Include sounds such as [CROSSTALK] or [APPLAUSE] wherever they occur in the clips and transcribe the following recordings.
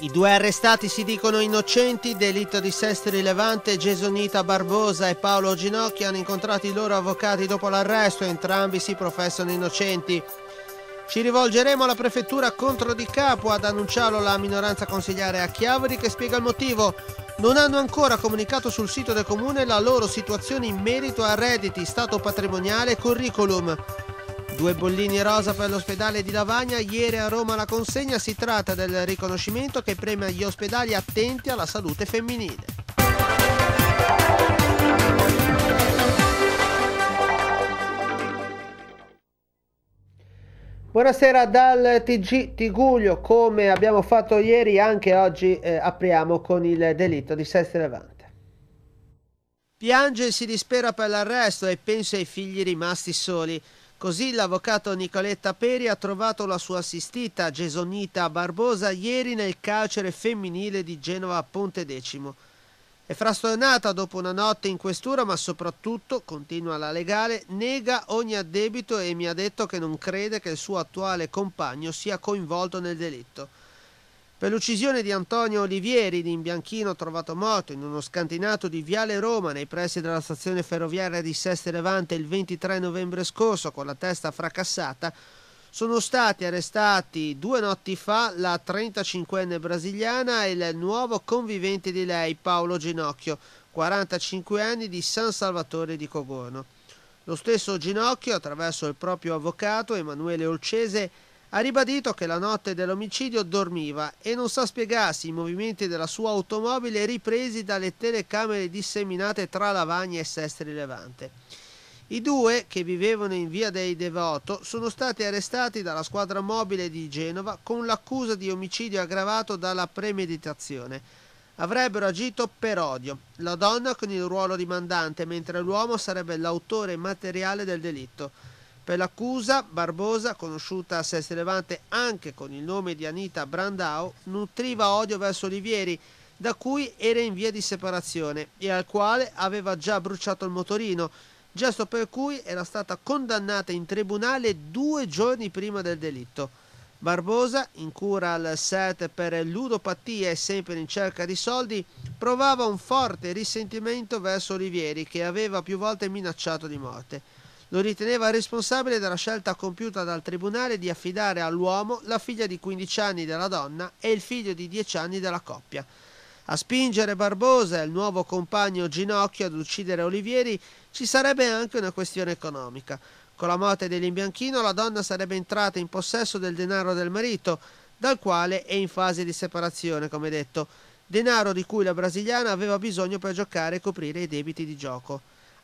I due arrestati si dicono innocenti, delitto di sesto rilevante, Gesonita Barbosa e Paolo Ginocchio hanno incontrato i loro avvocati dopo l'arresto, entrambi si professano innocenti. Ci rivolgeremo alla prefettura contro di capo ad annunciarlo la minoranza consigliare a Chiavari che spiega il motivo. Non hanno ancora comunicato sul sito del comune la loro situazione in merito a redditi, stato patrimoniale e curriculum. Due bollini rosa per l'ospedale di Lavagna, ieri a Roma la consegna si tratta del riconoscimento che premia gli ospedali attenti alla salute femminile. Buonasera dal TG Tiguglio, come abbiamo fatto ieri anche oggi eh, apriamo con il delitto di sesto levante. Piange e si dispera per l'arresto e pensa ai figli rimasti soli. Così l'avvocato Nicoletta Peri ha trovato la sua assistita Gesonita Barbosa ieri nel carcere femminile di Genova Ponte Decimo. È frastornata dopo una notte in questura, ma soprattutto, continua la legale, nega ogni addebito e mi ha detto che non crede che il suo attuale compagno sia coinvolto nel delitto. Per l'uccisione di Antonio Olivieri di Imbianchino trovato morto in uno scantinato di Viale Roma nei pressi della stazione ferroviaria di Seste Levante il 23 novembre scorso con la testa fracassata, sono stati arrestati due notti fa la 35enne brasiliana e il nuovo convivente di lei Paolo Ginocchio, 45 anni di San Salvatore di Cogorno. Lo stesso Ginocchio, attraverso il proprio avvocato Emanuele Olcese, ha ribadito che la notte dell'omicidio dormiva e non sa spiegarsi i movimenti della sua automobile ripresi dalle telecamere disseminate tra Lavagna e Sestri Levante. I due, che vivevano in via dei Devoto, sono stati arrestati dalla squadra mobile di Genova con l'accusa di omicidio aggravato dalla premeditazione. Avrebbero agito per odio, la donna con il ruolo di mandante, mentre l'uomo sarebbe l'autore materiale del delitto. Per l'accusa, Barbosa, conosciuta a Sesti Levante anche con il nome di Anita Brandao, nutriva odio verso Olivieri, da cui era in via di separazione e al quale aveva già bruciato il motorino, gesto per cui era stata condannata in tribunale due giorni prima del delitto. Barbosa, in cura al SET per ludopatia e sempre in cerca di soldi, provava un forte risentimento verso Olivieri che aveva più volte minacciato di morte lo riteneva responsabile della scelta compiuta dal tribunale di affidare all'uomo la figlia di 15 anni della donna e il figlio di 10 anni della coppia. A spingere Barbosa e il nuovo compagno Ginocchio ad uccidere Olivieri ci sarebbe anche una questione economica. Con la morte dell'imbianchino la donna sarebbe entrata in possesso del denaro del marito, dal quale è in fase di separazione, come detto, denaro di cui la brasiliana aveva bisogno per giocare e coprire i debiti di gioco.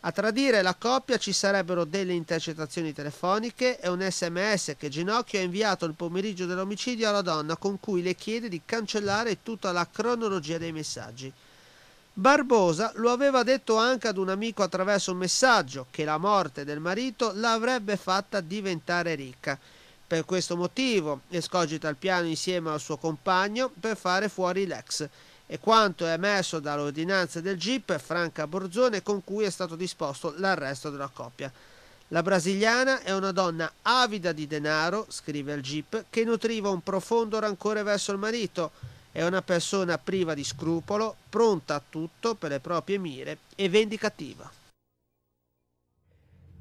A tradire la coppia ci sarebbero delle intercettazioni telefoniche e un sms che Ginocchio ha inviato il pomeriggio dell'omicidio alla donna con cui le chiede di cancellare tutta la cronologia dei messaggi. Barbosa lo aveva detto anche ad un amico attraverso un messaggio che la morte del marito l'avrebbe fatta diventare ricca. Per questo motivo escogita il piano insieme al suo compagno per fare fuori l'ex e quanto è emerso dall'ordinanza del GIP Franca Borzone con cui è stato disposto l'arresto della coppia. La brasiliana è una donna avida di denaro, scrive il GIP, che nutriva un profondo rancore verso il marito. È una persona priva di scrupolo, pronta a tutto per le proprie mire e vendicativa.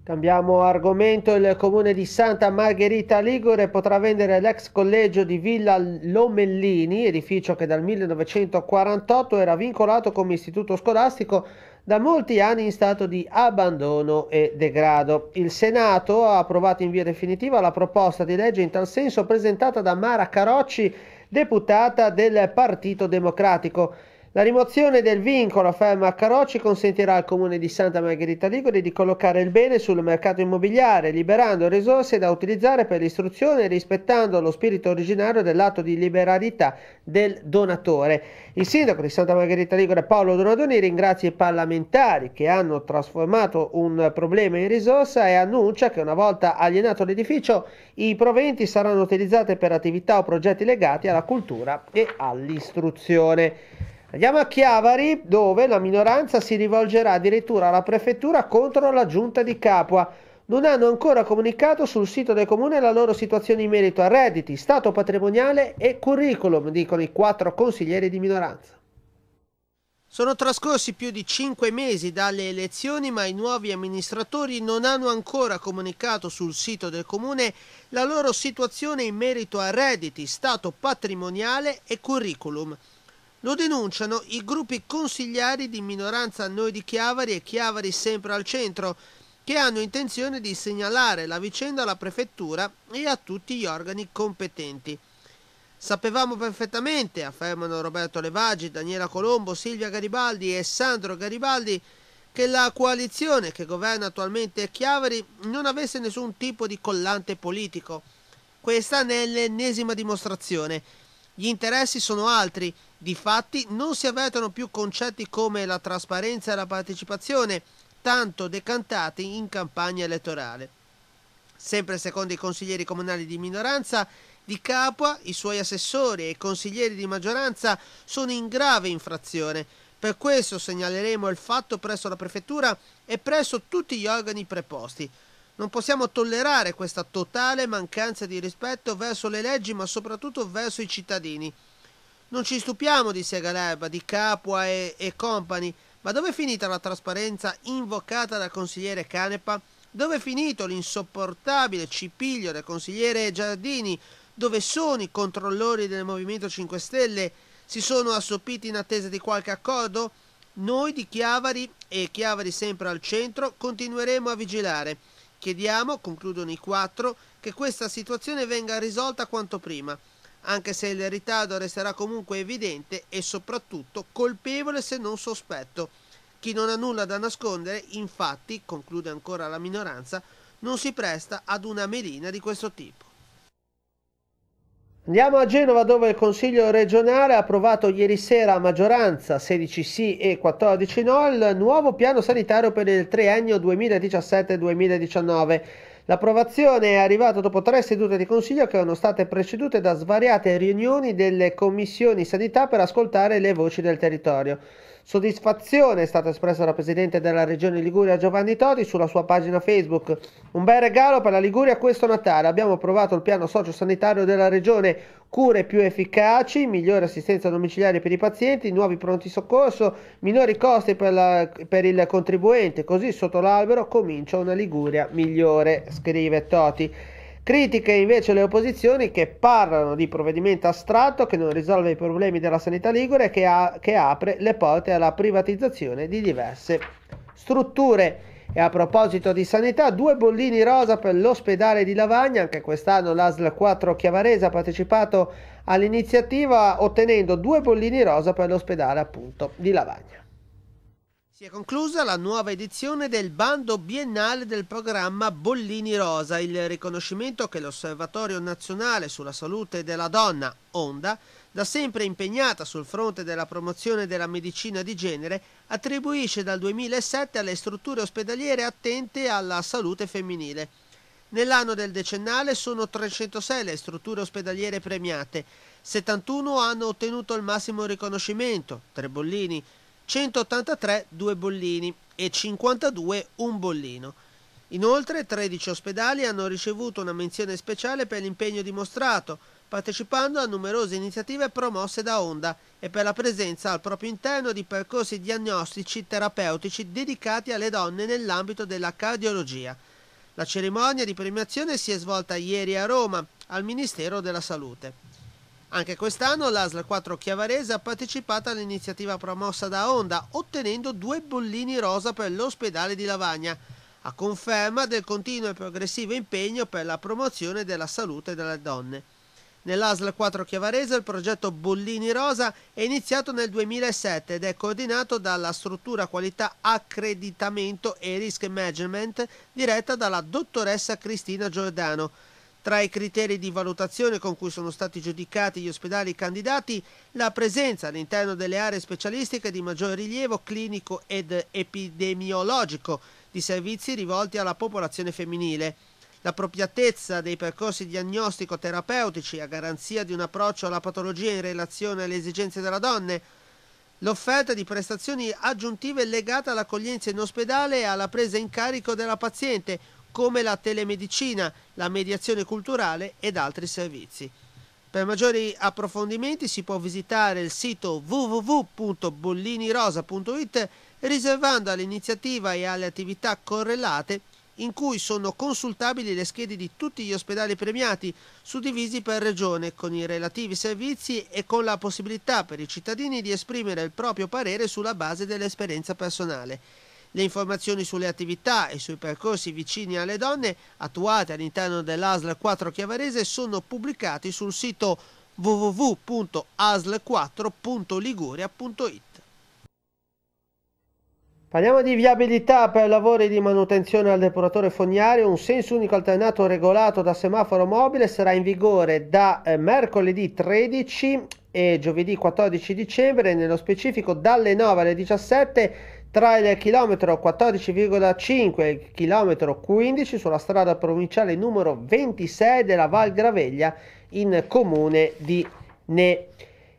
Cambiamo argomento, il comune di Santa Margherita Ligure potrà vendere l'ex collegio di Villa Lomellini, edificio che dal 1948 era vincolato come istituto scolastico da molti anni in stato di abbandono e degrado. Il Senato ha approvato in via definitiva la proposta di legge in tal senso presentata da Mara Carocci, deputata del Partito Democratico. La rimozione del vincolo, afferma Carocci, consentirà al comune di Santa Margherita Liguri di collocare il bene sul mercato immobiliare, liberando risorse da utilizzare per l'istruzione e rispettando lo spirito originario dell'atto di liberalità del donatore. Il sindaco di Santa Margherita Ligure, Paolo Donadoni, ringrazia i parlamentari che hanno trasformato un problema in risorsa e annuncia che una volta alienato l'edificio i proventi saranno utilizzati per attività o progetti legati alla cultura e all'istruzione. Andiamo a Chiavari dove la minoranza si rivolgerà addirittura alla prefettura contro la giunta di Capua. non hanno ancora comunicato sul sito del comune la loro situazione in merito a redditi, stato patrimoniale e curriculum, dicono i quattro consiglieri di minoranza. Sono trascorsi più di cinque mesi dalle elezioni, ma i nuovi amministratori non hanno ancora comunicato sul sito del comune la loro situazione in merito a redditi, stato patrimoniale e curriculum. Lo denunciano i gruppi consigliari di minoranza Noi di Chiavari e Chiavari sempre al centro, che hanno intenzione di segnalare la vicenda alla prefettura e a tutti gli organi competenti. Sapevamo perfettamente, affermano Roberto Levaggi, Daniela Colombo, Silvia Garibaldi e Sandro Garibaldi, che la coalizione che governa attualmente Chiavari non avesse nessun tipo di collante politico. Questa ne è l'ennesima dimostrazione. Gli interessi sono altri, difatti non si avvertono più concetti come la trasparenza e la partecipazione, tanto decantati in campagna elettorale. Sempre secondo i consiglieri comunali di minoranza, di Capua, i suoi assessori e i consiglieri di maggioranza sono in grave infrazione. Per questo segnaleremo il fatto presso la prefettura e presso tutti gli organi preposti. Non possiamo tollerare questa totale mancanza di rispetto verso le leggi, ma soprattutto verso i cittadini. Non ci stupiamo di Segalerba, di Capua e, e compagni, ma dove è finita la trasparenza invocata dal consigliere Canepa? Dove è finito l'insopportabile cipiglio del consigliere Giardini? dove sono i controllori del Movimento 5 Stelle? Si sono assopiti in attesa di qualche accordo? Noi di Chiavari e Chiavari sempre al centro continueremo a vigilare. Chiediamo, concludono i quattro, che questa situazione venga risolta quanto prima, anche se il ritardo resterà comunque evidente e soprattutto colpevole se non sospetto. Chi non ha nulla da nascondere, infatti, conclude ancora la minoranza, non si presta ad una melina di questo tipo. Andiamo a Genova dove il Consiglio regionale ha approvato ieri sera a maggioranza 16 sì e 14 no il nuovo piano sanitario per il triennio 2017-2019. L'approvazione è arrivata dopo tre sedute di Consiglio che erano state precedute da svariate riunioni delle commissioni sanità per ascoltare le voci del territorio. Soddisfazione è stata espressa dal presidente della regione Liguria Giovanni Todi sulla sua pagina Facebook. Un bel regalo per la Liguria questo Natale. Abbiamo approvato il piano sociosanitario della regione, cure più efficaci, migliore assistenza domiciliare per i pazienti, nuovi pronti soccorso, minori costi per, la, per il contribuente. Così sotto l'albero comincia una Liguria migliore, scrive Toti. Critiche invece le opposizioni che parlano di provvedimento astratto che non risolve i problemi della sanità ligure e che, ha, che apre le porte alla privatizzazione di diverse strutture. E a proposito di sanità, due bollini rosa per l'ospedale di Lavagna, anche quest'anno l'ASL 4 Chiavarese ha partecipato all'iniziativa ottenendo due bollini rosa per l'ospedale appunto di Lavagna. Si è conclusa la nuova edizione del bando biennale del programma Bollini Rosa, il riconoscimento che l'Osservatorio nazionale sulla salute della donna, ONDA, da sempre impegnata sul fronte della promozione della medicina di genere, attribuisce dal 2007 alle strutture ospedaliere attente alla salute femminile. Nell'anno del decennale sono 306 le strutture ospedaliere premiate, 71 hanno ottenuto il massimo riconoscimento, tre bollini, 183 due bollini e 52 un bollino. Inoltre 13 ospedali hanno ricevuto una menzione speciale per l'impegno dimostrato, partecipando a numerose iniziative promosse da Onda e per la presenza al proprio interno di percorsi diagnostici terapeutici dedicati alle donne nell'ambito della cardiologia. La cerimonia di premiazione si è svolta ieri a Roma, al Ministero della Salute. Anche quest'anno l'ASL 4 Chiavarese ha partecipato all'iniziativa promossa da Honda, ottenendo due bollini rosa per l'ospedale di Lavagna, a conferma del continuo e progressivo impegno per la promozione della salute delle donne. Nell'ASL 4 Chiavarese il progetto Bollini Rosa è iniziato nel 2007 ed è coordinato dalla struttura qualità accreditamento e risk management diretta dalla dottoressa Cristina Giordano tra i criteri di valutazione con cui sono stati giudicati gli ospedali candidati, la presenza all'interno delle aree specialistiche di maggior rilievo clinico ed epidemiologico di servizi rivolti alla popolazione femminile, l'appropriatezza dei percorsi diagnostico-terapeutici a garanzia di un approccio alla patologia in relazione alle esigenze della donna, l'offerta di prestazioni aggiuntive legate all'accoglienza in ospedale e alla presa in carico della paziente, come la telemedicina, la mediazione culturale ed altri servizi. Per maggiori approfondimenti si può visitare il sito www.bollinirosa.it riservando all'iniziativa e alle attività correlate in cui sono consultabili le schede di tutti gli ospedali premiati, suddivisi per regione, con i relativi servizi e con la possibilità per i cittadini di esprimere il proprio parere sulla base dell'esperienza personale. Le informazioni sulle attività e sui percorsi vicini alle donne attuate all'interno dell'ASL 4 Chiavarese sono pubblicati sul sito www.asl4.liguria.it. Parliamo di viabilità per lavori di manutenzione al depuratore fognario. Un senso unico alternato regolato da semaforo mobile sarà in vigore da eh, mercoledì 13 e giovedì 14 dicembre, nello specifico dalle 9 alle 17 tra il chilometro 14,5 e il chilometro 15 sulla strada provinciale numero 26 della Val Graveglia in comune di Ne.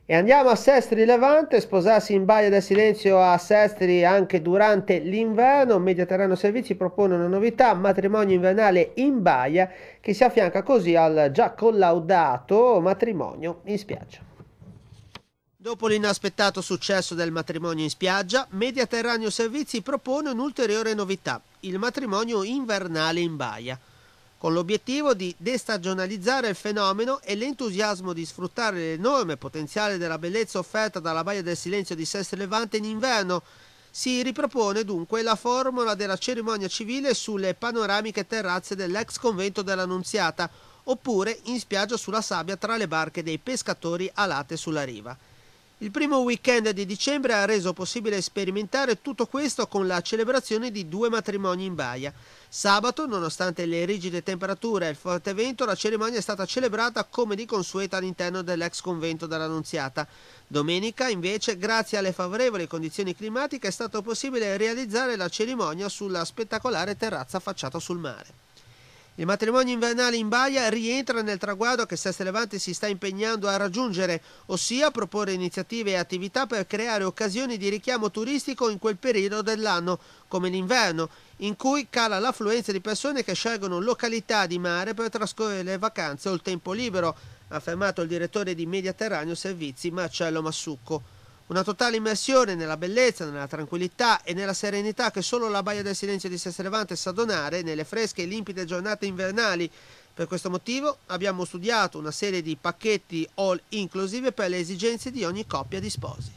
E andiamo a Sestri Levante, sposarsi in Baia del Silenzio a Sestri anche durante l'inverno. Mediterraneo Servizi propone una novità, matrimonio invernale in Baia, che si affianca così al già collaudato matrimonio in spiaggia. Dopo l'inaspettato successo del matrimonio in spiaggia, Mediterraneo Servizi propone un'ulteriore novità, il matrimonio invernale in baia, con l'obiettivo di destagionalizzare il fenomeno e l'entusiasmo di sfruttare l'enorme potenziale della bellezza offerta dalla Baia del Silenzio di Sestri Levante in inverno. Si ripropone dunque la formula della cerimonia civile sulle panoramiche terrazze dell'ex convento dell'Annunziata, oppure in spiaggia sulla sabbia tra le barche dei pescatori alate sulla riva. Il primo weekend di dicembre ha reso possibile sperimentare tutto questo con la celebrazione di due matrimoni in baia. Sabato, nonostante le rigide temperature e il forte vento, la cerimonia è stata celebrata come di consueto all'interno dell'ex convento dell'Annunziata. Domenica, invece, grazie alle favorevoli condizioni climatiche, è stato possibile realizzare la cerimonia sulla spettacolare terrazza affacciata sul mare. Il matrimonio invernale in Baia rientra nel traguardo che Seste Levante si sta impegnando a raggiungere, ossia proporre iniziative e attività per creare occasioni di richiamo turistico in quel periodo dell'anno, come l'inverno, in cui cala l'affluenza di persone che scelgono località di mare per trascorrere le vacanze o il tempo libero, ha affermato il direttore di Mediterraneo Servizi Marcello Massucco. Una totale immersione nella bellezza, nella tranquillità e nella serenità che solo la Baia del Silenzio di Sesselevante sa donare nelle fresche e limpide giornate invernali. Per questo motivo abbiamo studiato una serie di pacchetti all inclusive per le esigenze di ogni coppia di sposi.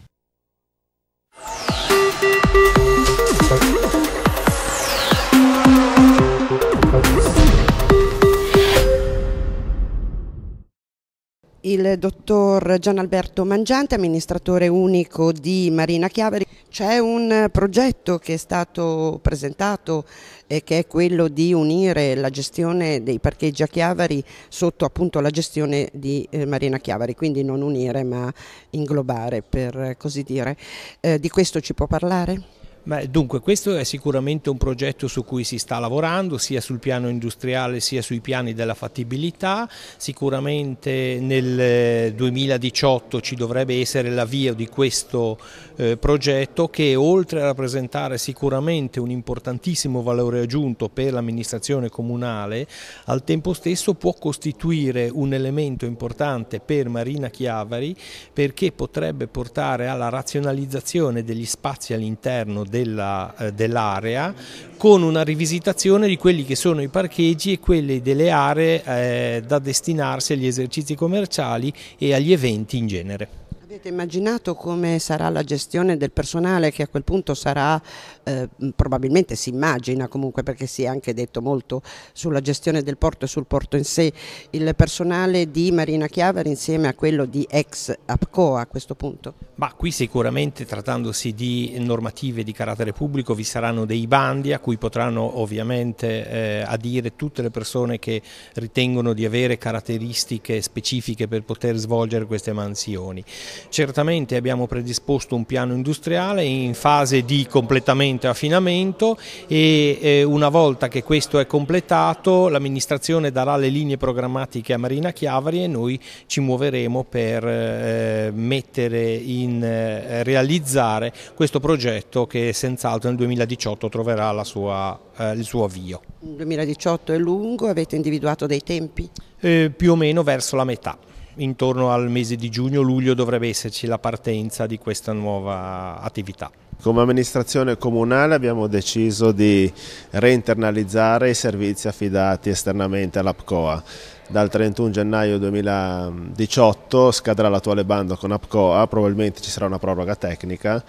Il dottor Gian Alberto Mangiante, amministratore unico di Marina Chiavari. C'è un progetto che è stato presentato e che è quello di unire la gestione dei parcheggi a Chiavari sotto appunto la gestione di eh, Marina Chiavari, quindi non unire ma inglobare per così dire. Eh, di questo ci può parlare? Beh, dunque questo è sicuramente un progetto su cui si sta lavorando sia sul piano industriale sia sui piani della fattibilità, sicuramente nel 2018 ci dovrebbe essere l'avvio di questo eh, progetto che oltre a rappresentare sicuramente un importantissimo valore aggiunto per l'amministrazione comunale al tempo stesso può costituire un elemento importante per Marina Chiavari perché potrebbe portare alla razionalizzazione degli spazi all'interno eh, dell'area con una rivisitazione di quelli che sono i parcheggi e quelli delle aree eh, da destinarsi agli esercizi commerciali e agli eventi in genere. Avete immaginato come sarà la gestione del personale che a quel punto sarà, eh, probabilmente si immagina comunque perché si è anche detto molto sulla gestione del porto e sul porto in sé, il personale di Marina Chiavari insieme a quello di ex APCO a questo punto? Ma qui sicuramente trattandosi di normative di carattere pubblico vi saranno dei bandi a cui potranno ovviamente eh, adire tutte le persone che ritengono di avere caratteristiche specifiche per poter svolgere queste mansioni. Certamente abbiamo predisposto un piano industriale in fase di completamento e affinamento e eh, una volta che questo è completato l'amministrazione darà le linee programmatiche a Marina Chiavari e noi ci muoveremo per eh, mettere in eh, realizzare questo progetto che senz'altro nel 2018 troverà sua, eh, il suo avvio. Il 2018 è lungo, avete individuato dei tempi? Eh, più o meno verso la metà intorno al mese di giugno-luglio dovrebbe esserci la partenza di questa nuova attività. Come amministrazione comunale abbiamo deciso di reinternalizzare i servizi affidati esternamente all'APCOA. Dal 31 gennaio 2018 scadrà l'attuale bando con APCOA, probabilmente ci sarà una proroga tecnica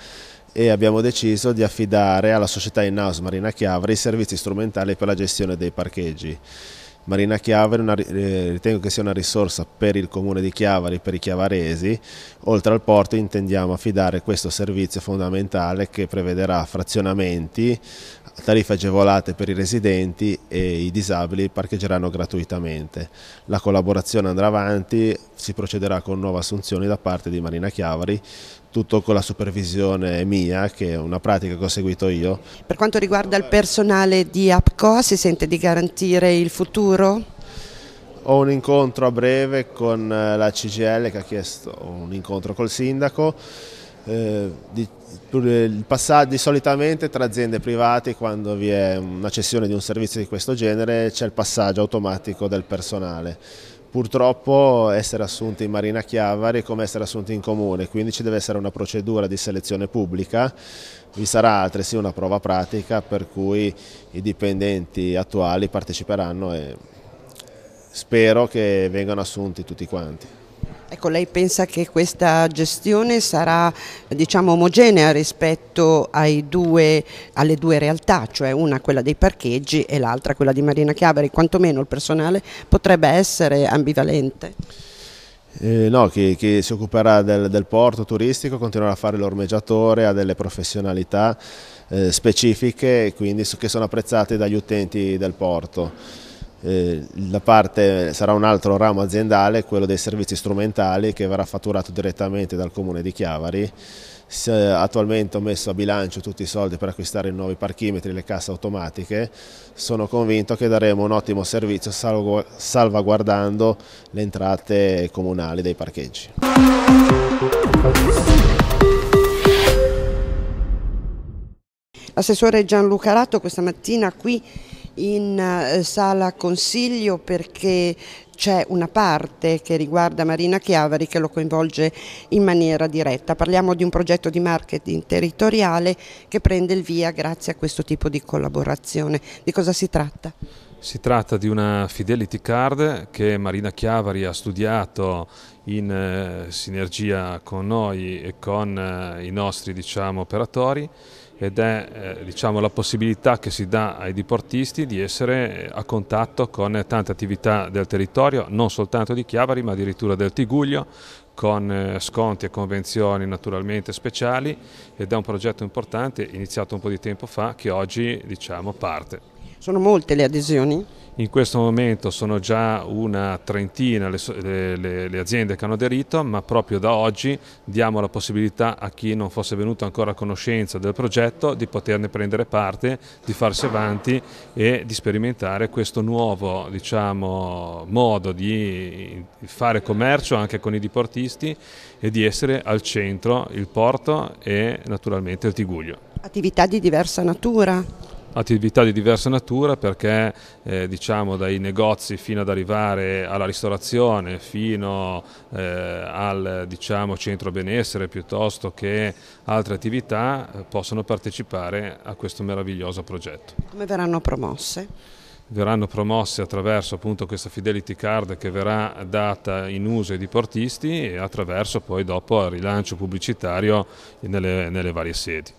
e abbiamo deciso di affidare alla società in-house Marina Chiavari i servizi strumentali per la gestione dei parcheggi. Marina Chiavari una, eh, ritengo che sia una risorsa per il comune di Chiavari, per i chiavaresi, oltre al porto intendiamo affidare questo servizio fondamentale che prevederà frazionamenti, tariffe agevolate per i residenti e i disabili parcheggeranno gratuitamente. La collaborazione andrà avanti, si procederà con nuove assunzioni da parte di Marina Chiavari tutto con la supervisione mia, che è una pratica che ho seguito io. Per quanto riguarda il personale di APCOA, si sente di garantire il futuro? Ho un incontro a breve con eh, la CGL che ha chiesto un incontro col sindaco. Eh, di, il passaggio solitamente tra aziende private quando vi è una cessione di un servizio di questo genere c'è il passaggio automatico del personale Purtroppo essere assunti in Marina Chiavari è come essere assunti in comune, quindi ci deve essere una procedura di selezione pubblica, vi sarà altresì una prova pratica per cui i dipendenti attuali parteciperanno e spero che vengano assunti tutti quanti. Ecco, lei pensa che questa gestione sarà diciamo, omogenea rispetto due, alle due realtà, cioè una quella dei parcheggi e l'altra quella di Marina Chiavari, quantomeno il personale potrebbe essere ambivalente? Eh, no, chi, chi, si occuperà del, del, porto turistico continuerà a fare l'ormeggiatore, ha delle professionalità eh, specifiche quindi che sono apprezzate dagli utenti del porto eh, la parte sarà un altro ramo aziendale, quello dei servizi strumentali che verrà fatturato direttamente dal comune di Chiavari. Attualmente ho messo a bilancio tutti i soldi per acquistare i nuovi parchimetri, le casse automatiche, sono convinto che daremo un ottimo servizio salvaguardando le entrate comunali dei parcheggi. Assessore Gianluca Ratto questa mattina qui in eh, sala consiglio perché c'è una parte che riguarda Marina Chiavari che lo coinvolge in maniera diretta. Parliamo di un progetto di marketing territoriale che prende il via grazie a questo tipo di collaborazione. Di cosa si tratta? Si tratta di una Fidelity Card che Marina Chiavari ha studiato in eh, sinergia con noi e con eh, i nostri diciamo, operatori ed è eh, diciamo, la possibilità che si dà ai diportisti di essere eh, a contatto con tante attività del territorio, non soltanto di Chiavari ma addirittura del Tiguglio, con eh, sconti e convenzioni naturalmente speciali ed è un progetto importante iniziato un po' di tempo fa che oggi diciamo, parte. Sono molte le adesioni? In questo momento sono già una trentina le, le, le, aziende che hanno aderito, ma proprio da oggi diamo la possibilità a chi non fosse venuto ancora a conoscenza del progetto di poterne prendere parte, di farsi avanti e di sperimentare questo nuovo diciamo, modo di fare commercio anche con i diportisti e di essere al centro il porto e naturalmente il Tiguglio. Attività di diversa natura? Attività di diversa natura perché eh, diciamo dai negozi fino ad arrivare alla ristorazione fino eh, al diciamo, centro benessere piuttosto che altre attività eh, possono partecipare a questo meraviglioso progetto. Come verranno promosse? verranno promosse attraverso appunto questa Fidelity Card che verrà data in uso ai diportisti e attraverso poi dopo il rilancio pubblicitario nelle, nelle varie sedi.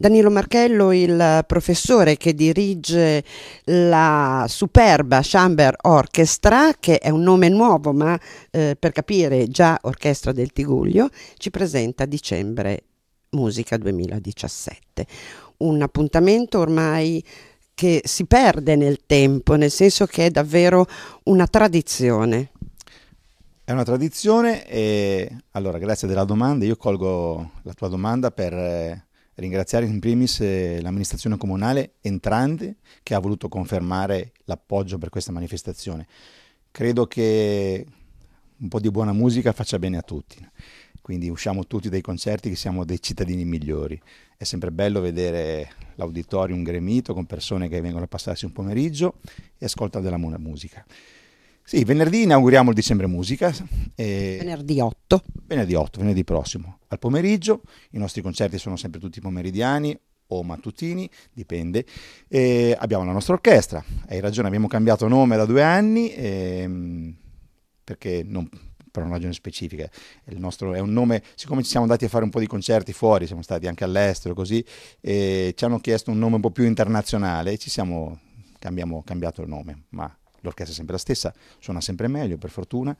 Danilo Marchello, il professore che dirige la superba Chamber Orchestra, che è un nome nuovo ma eh, per capire già Orchestra del Tiguglio, ci presenta Dicembre Musica 2017. Un appuntamento ormai che si perde nel tempo, nel senso che è davvero una tradizione. È una tradizione e allora grazie della domanda, io colgo la tua domanda per eh, ringraziare in primis eh, l'amministrazione comunale entrante che ha voluto confermare l'appoggio per questa manifestazione. Credo che un po' di buona musica faccia bene a tutti, quindi usciamo tutti dai concerti che siamo dei cittadini migliori. È sempre bello vedere l'auditorium gremito con persone che vengono a passarsi un pomeriggio e ascoltano della buona musica. Sì, venerdì inauguriamo il Dicembre Musica. E... Venerdì 8. Venerdì 8, venerdì prossimo. Al pomeriggio, i nostri concerti sono sempre tutti pomeridiani o mattutini, dipende. E abbiamo la nostra orchestra, hai ragione, abbiamo cambiato nome da due anni ehm, perché non, per una ragione specifica. Il nostro è un nome, siccome ci siamo andati a fare un po' di concerti fuori, siamo stati anche all'estero così, e ci hanno chiesto un nome un po' più internazionale e ci siamo cambiamo, cambiato il nome, ma l'orchestra è sempre la stessa, suona sempre meglio per fortuna.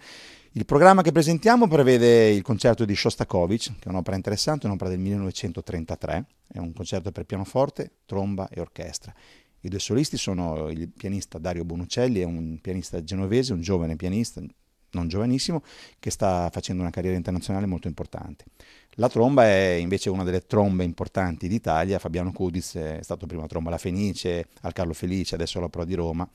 Il programma che presentiamo prevede il concerto di Shostakovich, che è un'opera interessante, un'opera del 1933, è un concerto per pianoforte, tromba e orchestra. I due solisti sono il pianista Dario Bonuccelli e un pianista genovese, un giovane pianista, non giovanissimo, che sta facendo una carriera internazionale molto importante. La tromba è invece una delle trombe importanti d'Italia, Fabiano Cudiz è stato prima tromba alla Fenice, al Carlo Felice, adesso alla Pro di Roma,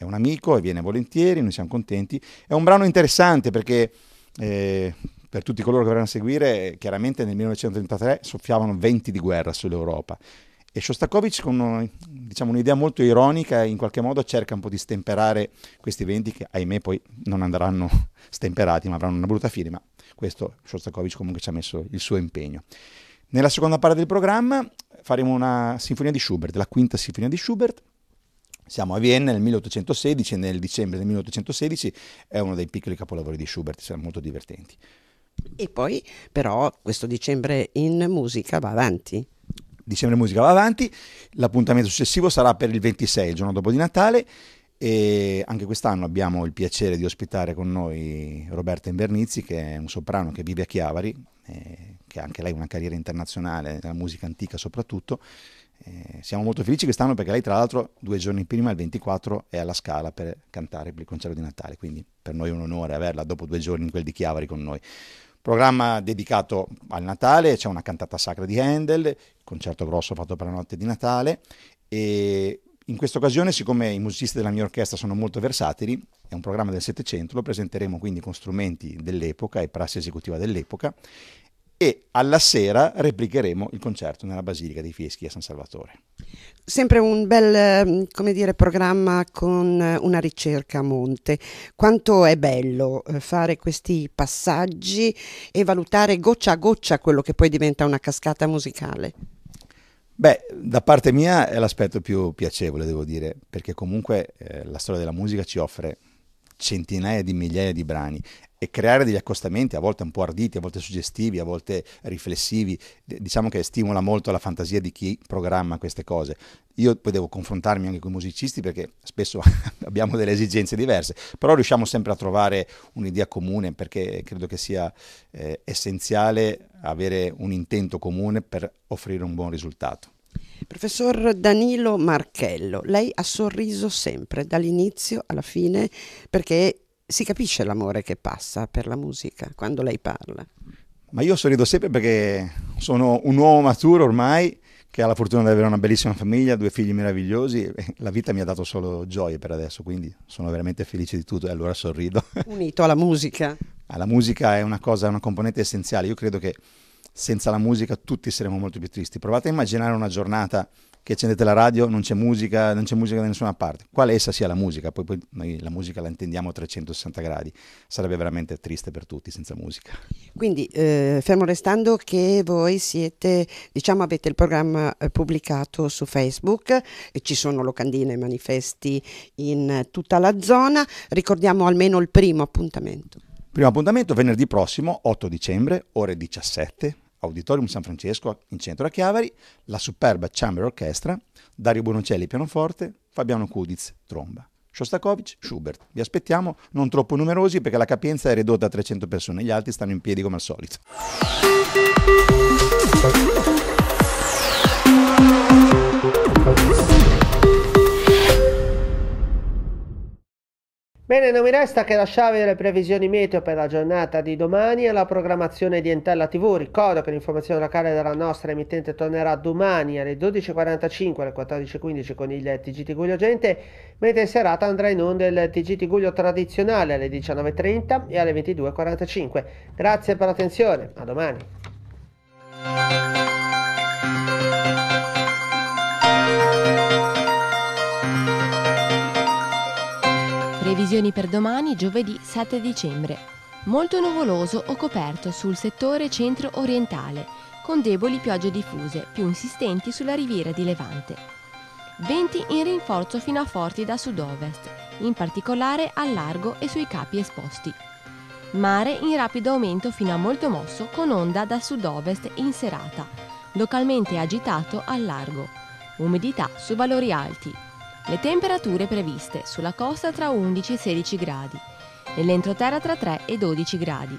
è un amico e viene volentieri, noi siamo contenti. È un brano interessante perché eh, per tutti coloro che verranno a seguire, chiaramente nel 1933 soffiavano venti di guerra sull'Europa e Shostakovich con diciamo, un'idea molto ironica in qualche modo cerca un po' di stemperare questi venti che ahimè poi non andranno [LAUGHS] stemperati ma avranno una brutta fine, ma questo Shostakovich comunque ci ha messo il suo impegno. Nella seconda parte del programma faremo una sinfonia di Schubert, la quinta sinfonia di Schubert. Siamo a Vienna nel 1816, nel dicembre del 1816 è uno dei piccoli capolavori di Schubert, saranno molto divertenti. E poi però questo dicembre in musica va avanti. Dicembre Musica va avanti, l'appuntamento successivo sarà per il 26, il giorno dopo di Natale, e anche quest'anno abbiamo il piacere di ospitare con noi Roberta Invernizzi, che è un soprano che vive a Chiavari, eh, che ha anche lei una carriera internazionale, nella musica antica soprattutto. Eh, siamo molto felici quest'anno perché lei tra l'altro due giorni prima, il 24, è alla Scala per cantare il concerto di Natale, quindi per noi è un onore averla dopo due giorni in quel di Chiavari con noi. Programma dedicato al Natale, c'è una cantata sacra di Handel, concerto grosso fatto per la notte di Natale e in questa occasione, siccome i musicisti della mia orchestra sono molto versatili, è un programma del Settecento, lo presenteremo quindi con strumenti dell'epoca e prassi esecutiva dell'epoca e alla sera replicheremo il concerto nella Basilica dei Fieschi a San Salvatore. Sempre un bel come dire, programma con una ricerca a monte. Quanto è bello eh, fare questi passaggi e valutare goccia a goccia quello che poi diventa una cascata musicale? Beh, da parte mia è l'aspetto più piacevole, devo dire, perché comunque eh, la storia della musica ci offre centinaia di migliaia di brani e creare degli accostamenti a volte un po' arditi, a volte suggestivi, a volte riflessivi, diciamo che stimola molto la fantasia di chi programma queste cose. Io poi devo confrontarmi anche con i musicisti perché spesso [LAUGHS] abbiamo delle esigenze diverse, però riusciamo sempre a trovare un'idea comune perché credo che sia eh, essenziale avere un intento comune per offrire un buon risultato. Professor Danilo Marchello, lei ha sorriso sempre dall'inizio alla fine perché si capisce l'amore che passa per la musica quando lei parla. Ma io sorrido sempre perché sono un uomo maturo ormai che ha la fortuna di avere una bellissima famiglia, due figli meravigliosi. La vita mi ha dato solo gioie per adesso, quindi sono veramente felice di tutto e allora sorrido. [LAUGHS] Unito alla musica. Ah, la musica è una cosa, una componente essenziale. Io credo che senza la musica tutti saremmo molto più tristi. Provate a immaginare una giornata che accendete la radio, non c'è musica, non c'è musica da nessuna parte. Quale essa sia la musica, poi, poi noi la musica la intendiamo a 360 gradi, sarebbe veramente triste per tutti senza musica. Quindi, eh, fermo restando che voi siete, diciamo, avete il programma eh, pubblicato su Facebook, e ci sono locandine e manifesti in tutta la zona, ricordiamo almeno il primo appuntamento. Primo appuntamento venerdì prossimo, 8 dicembre, ore 17, Auditorium San Francesco in centro a Chiavari, la superba Chamber Orchestra, Dario Bonocelli pianoforte, Fabiano Kudiz tromba. Shostakovich, Schubert. Vi aspettiamo, non troppo numerosi perché la capienza è ridotta a 300 persone, gli altri stanno in piedi come al solito. Bene, non mi resta che lasciarvi le previsioni meteo per la giornata di domani e la programmazione di Entella TV. Ricordo che l'informazione locale della nostra emittente tornerà domani alle 12.45 alle 14.15 con il TGT Guglio Gente, mentre in serata andrà in onda il TGT Guglio tradizionale alle 19.30 e alle 22.45. Grazie per l'attenzione, a domani. Previsioni per domani, giovedì 7 dicembre. Molto nuvoloso o coperto sul settore centro-orientale, con deboli piogge diffuse, più insistenti sulla riviera di Levante. Venti in rinforzo fino a forti da sud-ovest, in particolare al largo e sui capi esposti. Mare in rapido aumento fino a molto mosso con onda da sud-ovest in serata, localmente agitato al largo. Umidità su valori alti, le temperature previste sulla costa tra 11 e 16 gradi, nell'entroterra tra 3 e 12 gradi.